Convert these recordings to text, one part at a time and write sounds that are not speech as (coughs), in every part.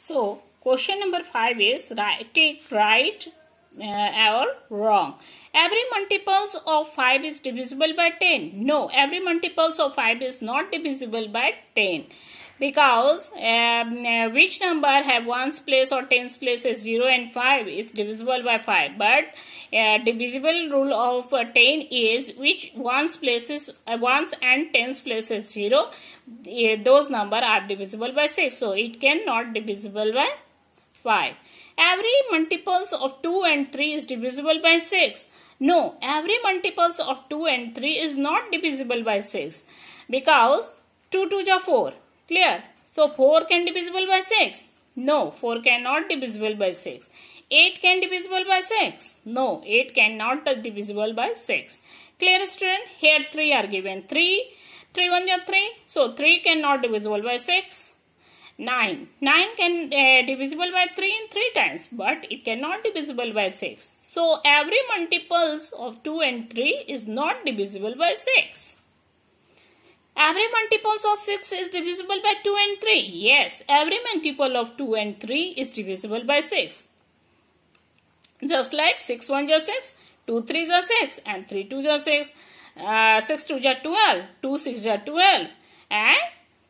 So, question number 5 is right, take right uh, or wrong. Every multiples of 5 is divisible by 10. No, every multiples of 5 is not divisible by 10 because um, uh, which number have ones place or tens place is 0 and 5 is divisible by 5 but uh, divisible rule of uh, 10 is which ones places uh, ones and tens places 0 uh, those number are divisible by 6 so it cannot divisible by 5 every multiples of 2 and 3 is divisible by 6 no every multiples of 2 and 3 is not divisible by 6 because 2 2 are 4 Clear? So 4 can be divisible by 6? No, 4 cannot be divisible by 6. 8 can be divisible by 6? No, 8 cannot be divisible by 6. Clear student? Here 3 are given. 3, 3 1 are 3. So 3 cannot be divisible by 6. 9. 9 can uh, divisible by 3 in 3 times but it cannot be divisible by 6. So every multiples of 2 and 3 is not divisible by 6. Every multiples of 6 is divisible by 2 and 3. Yes, every multiple of 2 and 3 is divisible by 6. Just like 6 1 is 6, 2 3 is 6 and 3 2 is 6. Uh, 6 2 is 12, 2 6 is 12 and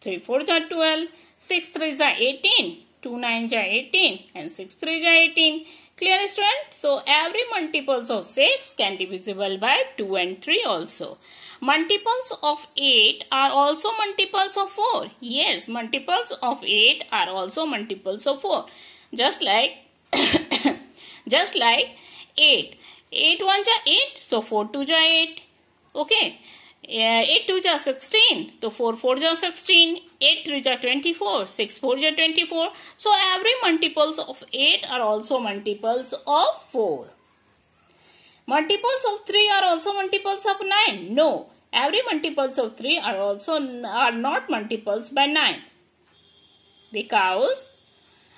3 4 is 12. 6 3 is 18, 2 9 is 18 and 6 3 is 18. Clear student? So every multiples of 6 can be divisible by 2 and 3 also. Multiples of 8 are also multiples of 4. Yes, multiples of 8 are also multiples of 4. Just like (coughs) just like 8. 8 1 is 8, so 4 2 is 8. Okay. Uh, 8 2 is 16, so 4 4 is 16. 8 3 is 24, 6 4 is 24. So every multiples of 8 are also multiples of 4. Multiples of 3 are also multiples of 9. No, every multiples of 3 are also are not multiples by 9. Because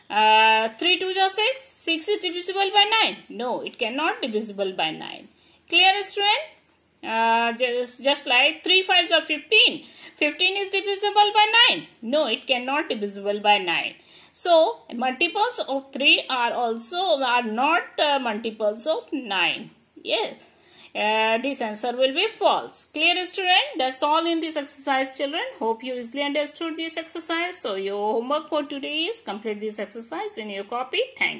uh, 3 2 is 6, 6 is divisible by 9. No, it cannot be divisible by 9. Clear student? Uh, just, just like 3 5 are 15. 15 is divisible by 9. No, it cannot divisible by 9. So, multiples of 3 are also are not uh, multiples of 9. Yes. Uh, this answer will be false. Clear student? That's all in this exercise children. Hope you easily understood this exercise. So your homework for today is complete this exercise in your copy. Thank you.